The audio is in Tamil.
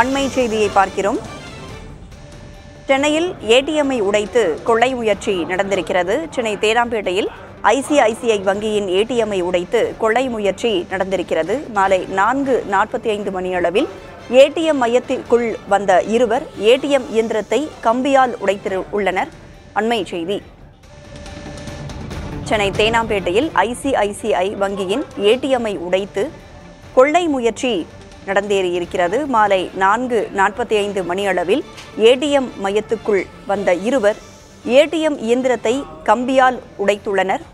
அண்மை செய்தியை பார்க்கிறோம். சென்னையில் ஏடிஎம்மை உடைத்து கொள்ளை முயற்சி நடந்திருக்கிறது. சென்னை தேனாம்பேட்டையில் ஐசிஐசிஐ வங்கியின் ஏடிஎம்மை உடைத்து கொள்ளை முயற்சி நடந்திருக்கிறது. மாலை நான்கு நாற்பத்தி ஐந்து மணியளவில் ஏடிஎம் மையத்திற்குள் வந்த இருவர் ஏடிஎம் இயந்திரத்தை கம்பியால் உடைத்து உள்ளனர். அண்மை செய்தி. சென்னை தேனாம்பேட்டையில் ஐசிஐசிஐ வங்கியின் ஏடிஎம்மை உடைத்து கொள்ளை முயற்சி நடந்தேறி இருக்கிறது மாலை நான்கு நாற்பத்தி ஐந்து மணியளவில் ஏடிஎம் மையத்துக்குள் வந்த இருவர் ஏடிஎம் இயந்திரத்தை கம்பியால் உடைத்துள்ளனர்.